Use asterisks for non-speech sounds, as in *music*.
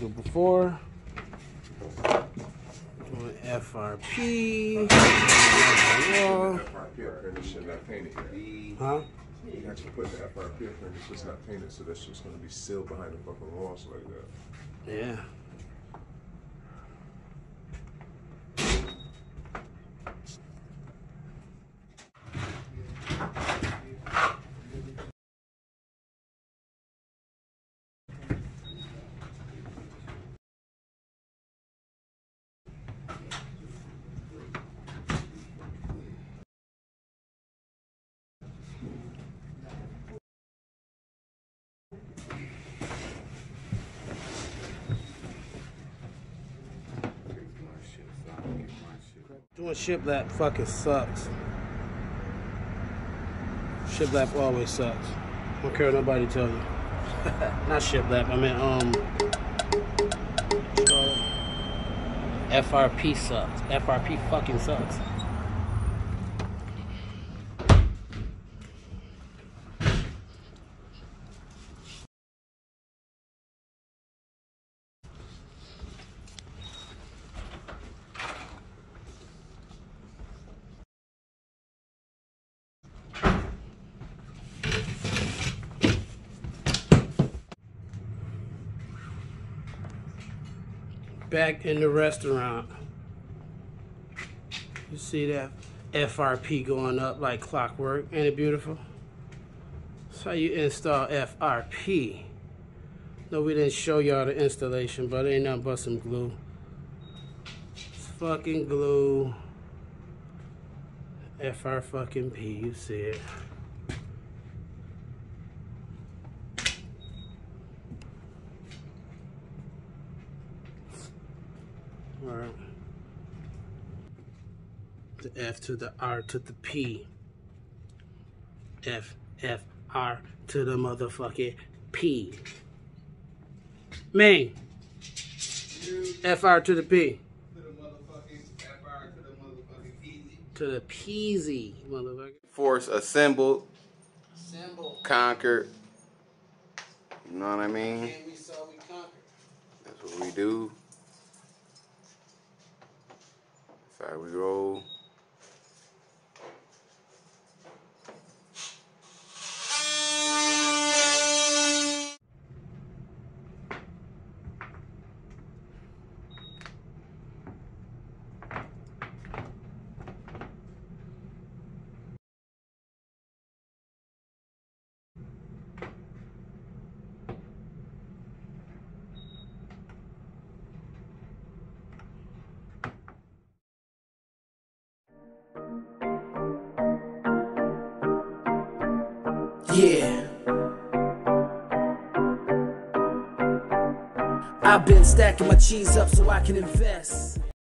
Do before. Doing FRP. FRP up and not painted yet. Huh? You actually put the FRP up it's just not painted, so that's just gonna be sealed behind the fucking walls like that. Yeah. Doing shiplap fucking sucks. Ship Shiplap always sucks. Don't care what nobody tell you. *laughs* Not ship shiplap, I mean um FRP sucks. FRP fucking sucks. Back in the restaurant. You see that FRP going up like clockwork. Ain't it beautiful? That's how you install FRP. No, we didn't show y'all the installation, but it ain't nothing but some glue. It's fucking glue. FR fucking P, you see it. Alright. The F to the R to the P. F, F, R to the motherfucking P. Man. FR to the P. To the motherfucking FR to the motherfucking. To the peasy, motherfucker. Force assembled, Symbol. conquered. You know what I mean? And we saw we conquered. That's what we do. How we roll. Yeah. I've been stacking my cheese up so I can invest.